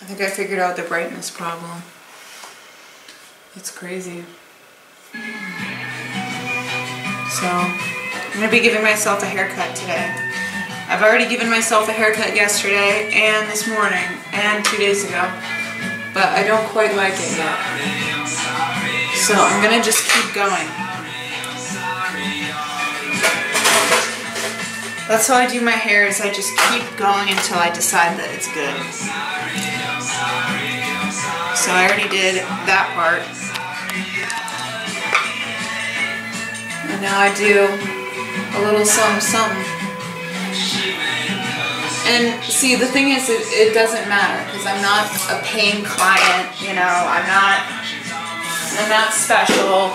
I think I figured out the brightness problem. It's crazy. So, I'm gonna be giving myself a haircut today. I've already given myself a haircut yesterday and this morning and two days ago, but I don't quite like it yet. So I'm gonna just keep going. That's how I do my hair is I just keep going until I decide that it's good. So I already did that part. And now I do a little something something. And see, the thing is, it, it doesn't matter because I'm not a paying client, you know, I'm not, I'm not special.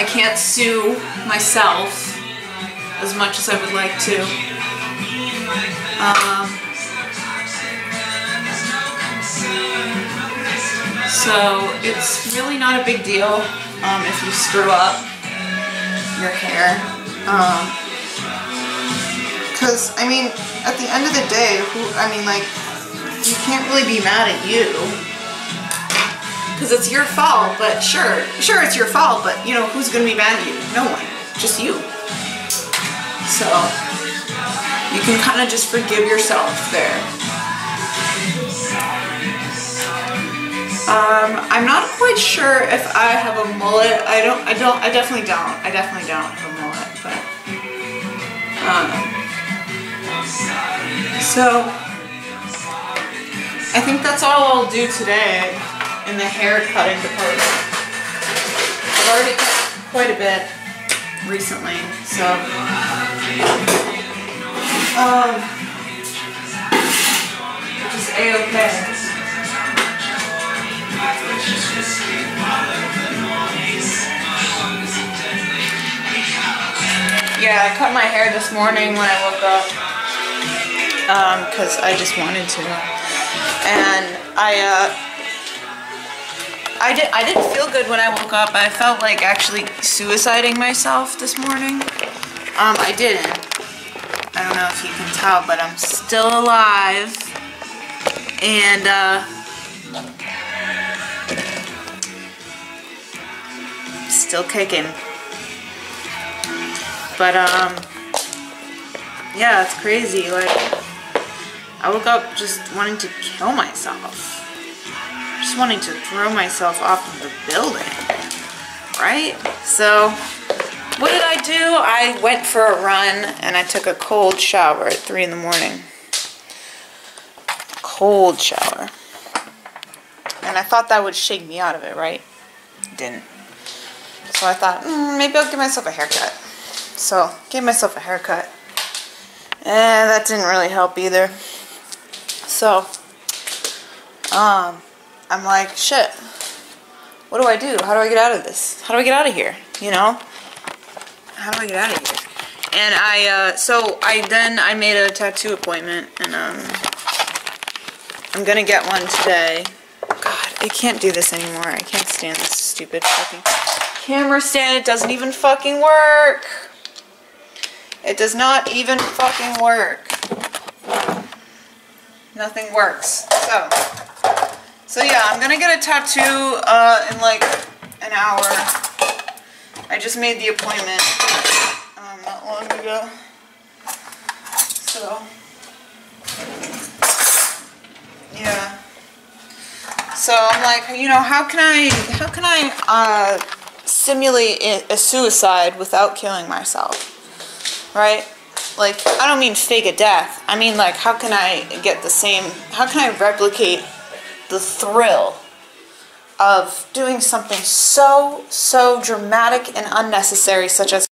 I can't sue myself as much as I would like to. Um, so it's really not a big deal um, if you screw up your hair. Because, um, I mean, at the end of the day, who, I mean, like, you can't really be mad at you. Because it's your fault, but sure, sure it's your fault, but, you know, who's going to be mad at you? No one. Just you. So, you can kind of just forgive yourself there. Um, I'm not quite sure if I have a mullet. I don't, I don't, I definitely don't. I definitely don't have a mullet, but, um, so, I think that's all I'll do today in the hair cutting department. I've already cut quite a bit recently, so, um, is a-okay. Yeah, I cut my hair this morning when I woke up Um, because um, I just wanted to, and I uh, I did I didn't feel good when I woke up. I felt like actually suiciding myself this morning. Um, I didn't. I don't know if you can tell, but I'm still alive, and uh, still kicking. But, um, yeah, it's crazy. Like, I woke up just wanting to kill myself. Just wanting to throw myself off of the building. Right? So, what did I do? I went for a run and I took a cold shower at 3 in the morning. Cold shower. And I thought that would shake me out of it, right? didn't. So I thought, mm, maybe I'll give myself a haircut. So, gave myself a haircut. And that didn't really help either. So, um, I'm like, shit. What do I do? How do I get out of this? How do I get out of here? You know? How do I get out of here? And I, uh, so I then, I made a tattoo appointment and, um, I'm gonna get one today. I can't do this anymore. I can't stand this stupid fucking camera stand. It doesn't even fucking work. It does not even fucking work. Nothing works. So, so yeah, I'm gonna get a tattoo uh, in like an hour. I just made the appointment um, not long ago. So, yeah. So I'm like, you know, how can I, how can I uh, simulate a suicide without killing myself? right? Like, I don't mean fake a death. I mean, like, how can I get the same, how can I replicate the thrill of doing something so, so dramatic and unnecessary, such as